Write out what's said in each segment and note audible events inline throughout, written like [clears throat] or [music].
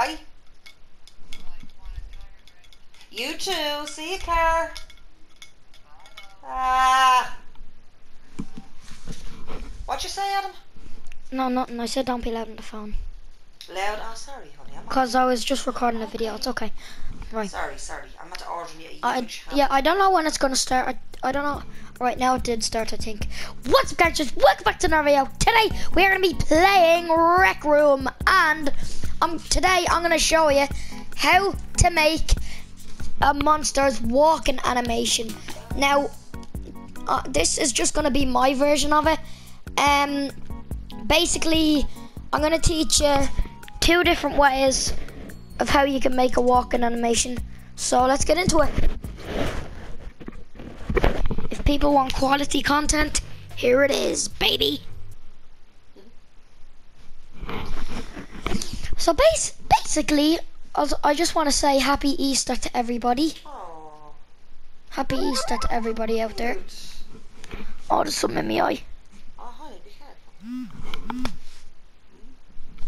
right? You too. See you, Car. Ah. What you say, Adam? No, nothing. I said don't be loud on the phone. Loud. Oh, sorry, honey. Because I was just recording a video. It's okay. Right. sorry, sorry. I'm at ordering you I, yeah, I don't know when it's going to start. I, I don't know. Right now it did start, I think. What's up, guys? Just welcome back to another video. Today, we're going to be playing Rec Room. And um, today, I'm going to show you how to make a monster's walking animation. Now, uh, this is just going to be my version of it. Um, basically, I'm going to teach you two different ways of how you can make a walking animation. So let's get into it. If people want quality content, here it is, baby. So bas- basically, I just want to say happy Easter to everybody. Oh, Happy Easter to everybody out there. Oh, there's something in my eye. oh.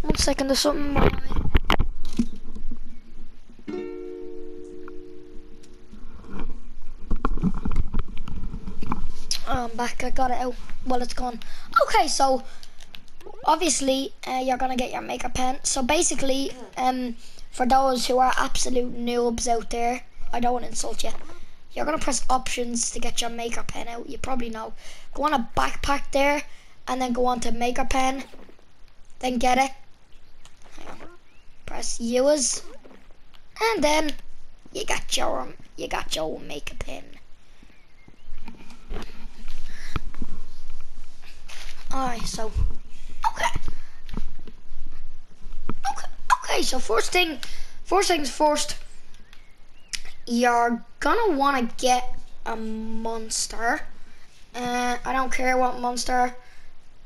One second, there's something in my eye. I'm back. I got it out. Well, it's gone. Okay, so obviously uh, you're gonna get your makeup pen. So basically, um, for those who are absolute noobs out there, I don't want to insult you. You're gonna press options to get your makeup pen out. You probably know. Go on a backpack there, and then go on to makeup pen. Then get it. Press use, and then you got your you got your makeup pen. Alright, so okay. Okay, okay, so first thing first things first, you're gonna wanna get a monster. Uh, I don't care what monster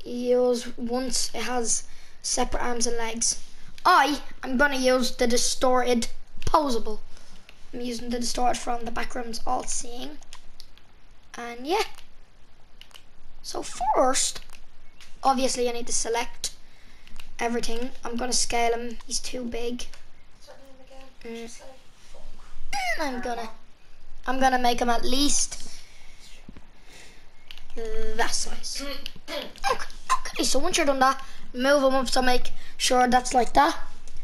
use once it has separate arms and legs. I am gonna use the distorted posable. I'm using the distorted from the background's all seeing. And yeah. So first obviously I need to select everything. I'm gonna scale him. He's too big. What's that name again? Mm. And I'm gonna I'm gonna make him at least that size. Okay, okay, so once you're done that, move him up to make sure that's like that.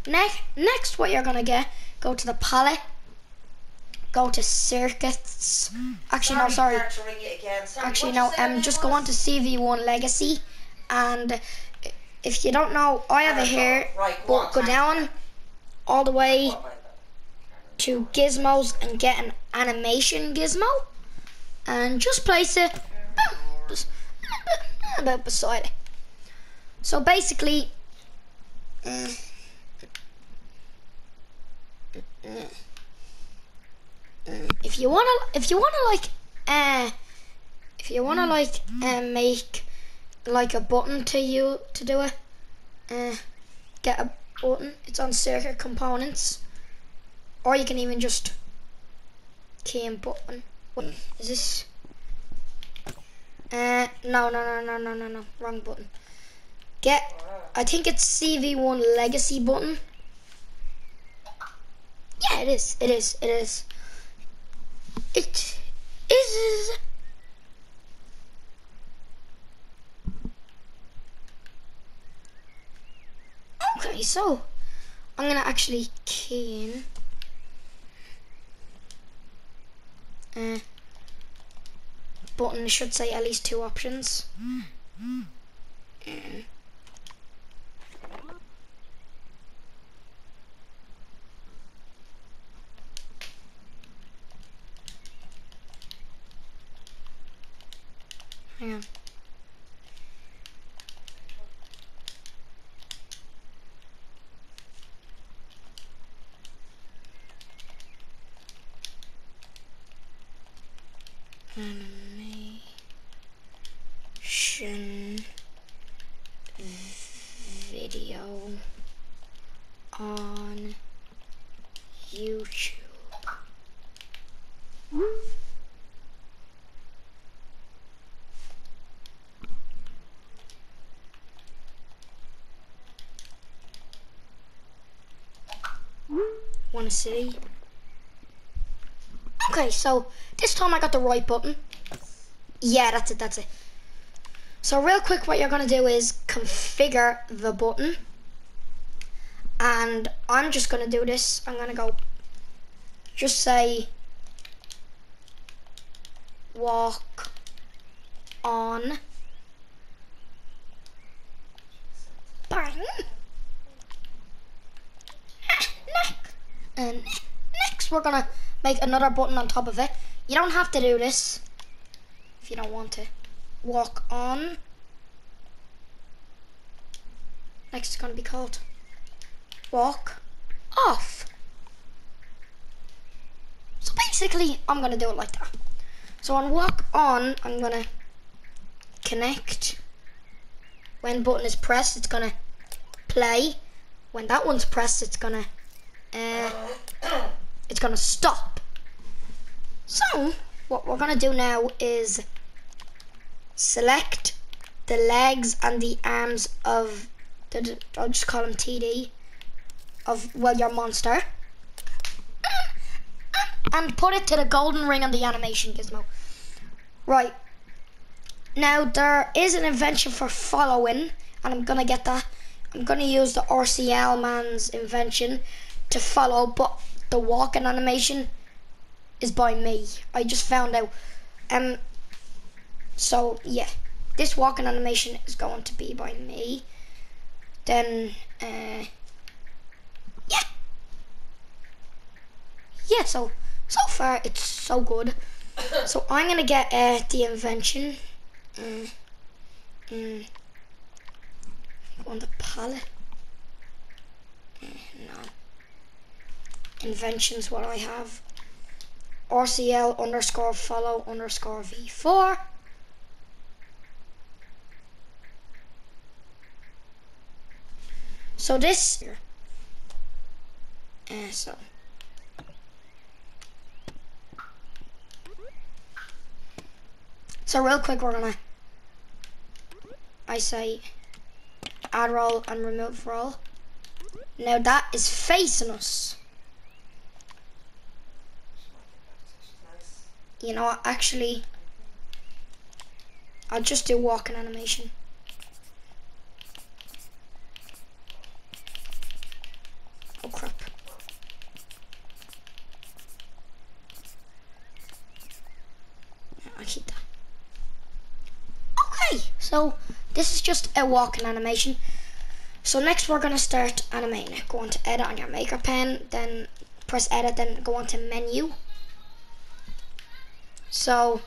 Next next what you're gonna get, go to the palette, go to circuits. Actually no sorry. Car, to ring you again. Sorry, Actually, no. Um, just go on to? CV1 Legacy, and if you don't know, I have it here. Right, go But go down all the way What about that? to gizmos and get an animation gizmo, and just place it about beside it. So basically, uh, if you wanna, if you wanna like, uh, if you wanna like, uh, make like a button to you to do it, uh, get a button. It's on circuit components, or you can even just key in button. What is this? Uh, no, no, no, no, no, no, no, wrong button. Get, I think it's CV1 Legacy button. Yeah, it is. It is. It is. It is. Okay, so I'm gonna actually key in. Uh, button should say at least two options. Mm. Hang on. Animation video on YouTube. want to see. Okay, so this time I got the right button. Yeah, that's it, that's it. So real quick, what you're gonna do is configure the button. And I'm just gonna do this. I'm gonna go, just say, walk on. Bang. And next we're gonna make another button on top of it. You don't have to do this if you don't want to. Walk on. Next is gonna be called walk off. So basically, I'm gonna do it like that. So on walk on, I'm gonna connect. When button is pressed, it's gonna play. When that one's pressed, it's gonna uh, it's gonna stop. So what we're gonna do now is select the legs and the arms of the I'll just call them TD of well your monster and put it to the golden ring on the animation gizmo. Right. Now there is an invention for following and I'm gonna get that. I'm gonna use the RCL man's invention to follow but the walking animation is by me. I just found out. Um so yeah. This walking animation is going to be by me. Then uh yeah. Yeah, so so far it's so good. [coughs] so I'm gonna get uh, the invention. Mm, mm, on the palette. Mm, no. Inventions what I have. RCL underscore follow underscore V4. So this, uh, so So real quick, we're gonna, I say, add roll and remove roll. Now that is facing us. You know what, actually, I'll just do walking animation. Oh crap. I'll keep that. Okay, so this is just a walking animation. So next we're gonna start animating. Go on to edit on your maker pen, then press edit, then go on to menu. So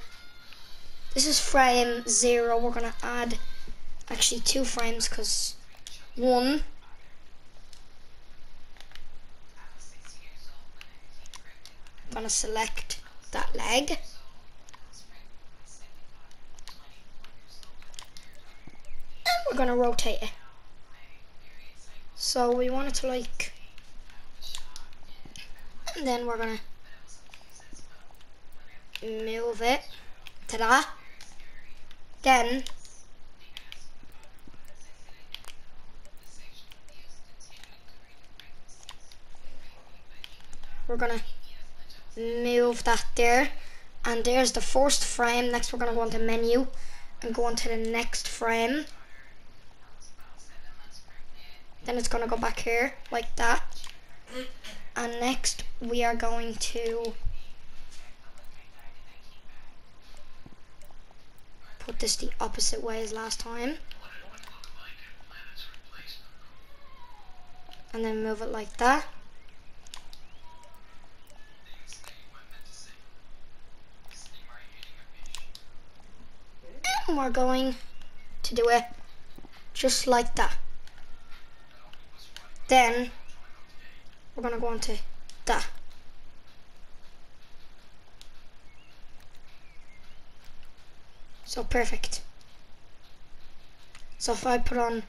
this is frame zero. We're gonna add actually two frames because one I'm gonna select that leg. And we're gonna rotate it. So we want it to like, and then we're gonna move it that. Then we're gonna move that there. And there's the first frame. Next we're gonna go into menu and go on to the next frame. Then it's gonna go back here like that. And next we are going to put this the opposite way as last time. And then move it like that. And we're going to do it just like that. Then we're gonna go on to that. So perfect. So if I put on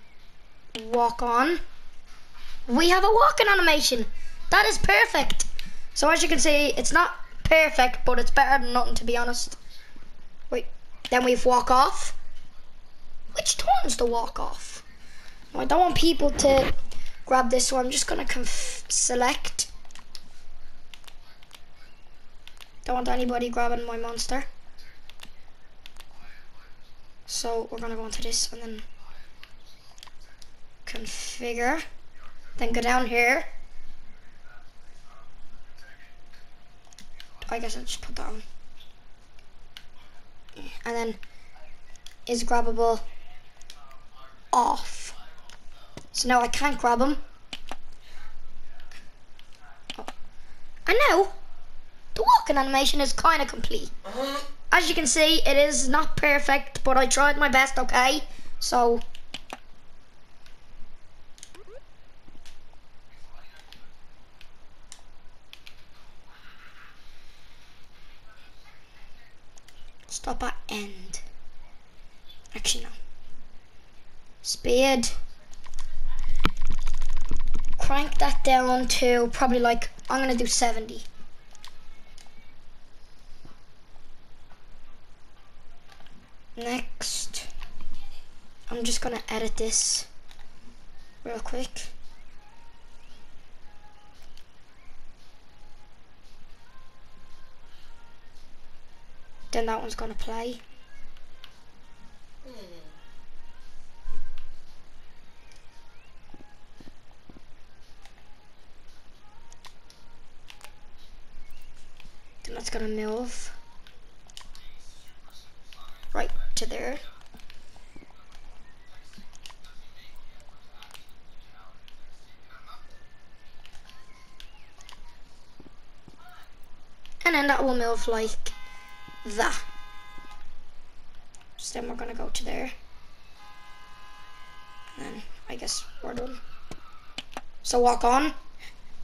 walk on, we have a walking animation. That is perfect. So as you can see, it's not perfect, but it's better than nothing to be honest. Wait, then we've walk off. Which turns the walk off? I don't want people to grab this, so I'm just gonna select Don't want anybody grabbing my monster. So we're gonna go into this and then configure. Then go down here. I guess I'll just put that on. And then is grabbable off. So now I can't grab him. Oh. And now the walking animation is kind of complete. Uh-huh. As you can see, it is not perfect, but I tried my best, okay? So, stop at end. Actually, no. Speed. Crank that down to probably like, I'm gonna do 70. Next, I'm just gonna edit this real quick. Then that one's gonna play. Then that's gonna move right to there. And then that will move like that. So then we're gonna go to there. And then I guess we're done. So walk on.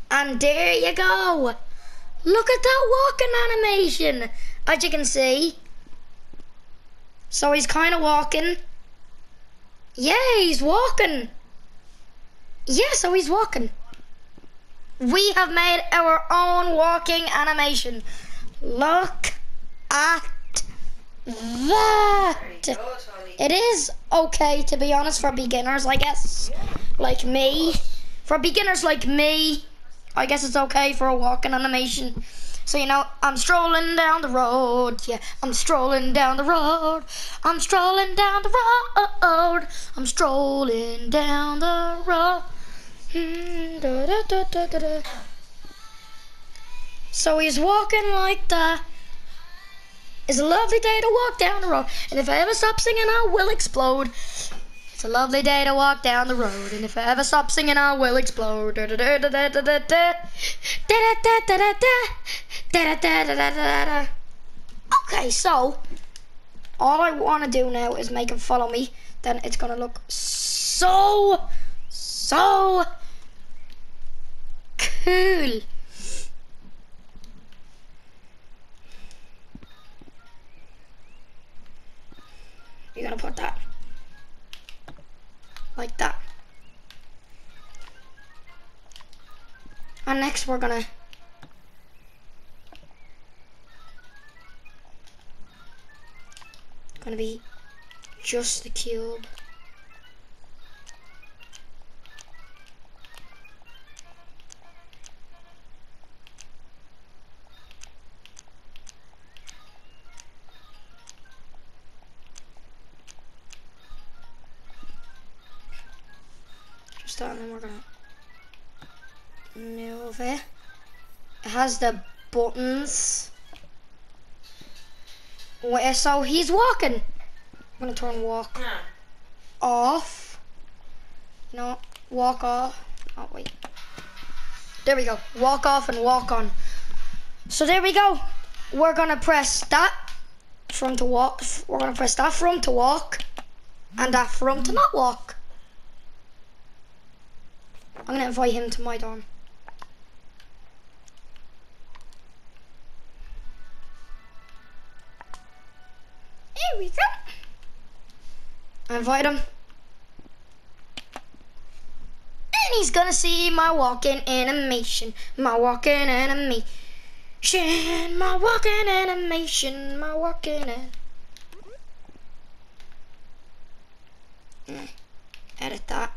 And there you go. Look at that walking animation. As you can see. So he's kind of walking. Yeah, he's walking. Yeah, so he's walking. We have made our own walking animation. Look at that. There you go, Tony. It is okay to be honest for beginners, I guess. Like me. For beginners like me, I guess it's okay for a walking animation. So you know, I'm strolling down the road, yeah. I'm strolling down the road. I'm strolling down the road. I'm strolling down the road. Hmm, da, da, da, da. So he's walking like that. It's a lovely day to walk down the road, and if I ever stop singing, I will explode. It's a lovely day to walk down the road, and if I ever stop singing, I will explode. Da, da, da, okay, so all I want to do now is make him follow me. Then it's gonna look so, so cool. You're gonna put that like that. And next we're gonna gonna be just the cube. Just that, and then we're gonna move it. It has the buttons. Wait, so he's walking. I'm gonna turn walk off. No, walk off. Oh wait. There we go. Walk off and walk on. So there we go. We're gonna press that from to walk. We're gonna press that from to walk, and that from to not walk. I'm gonna invite him to my dorm. Here we go. I invite him. And he's gonna see my walking animation. My walking animation. My walking animation. My walking an- Mm, Edit that.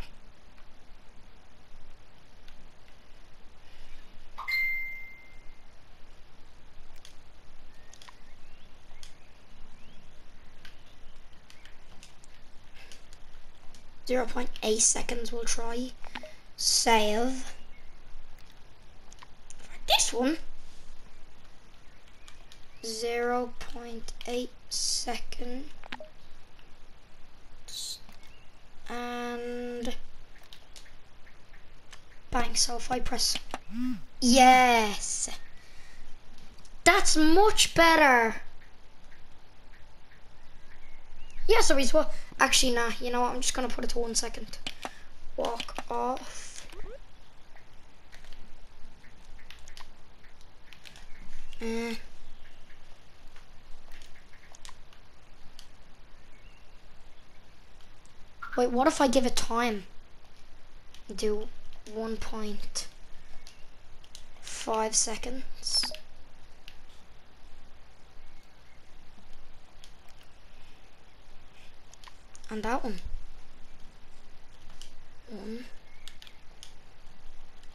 0.8 seconds we'll try. Save. For this one, 0.8 seconds. And bang, so if I press hmm. Yes. That's much better. Yeah, so he's what? Actually, nah. You know what? I'm just gonna put it to one second. Walk off. Uh. Wait, what if I give it time? Do one point five seconds. And that one. One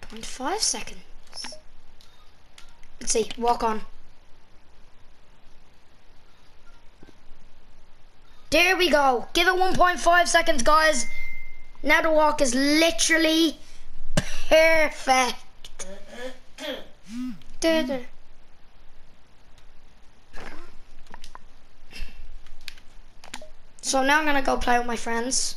point five seconds. Let's see, walk on. There we go. Give it 1.5 seconds, guys. Now the walk is literally perfect. [clears throat] Da, da. So now I'm gonna go play with my friends.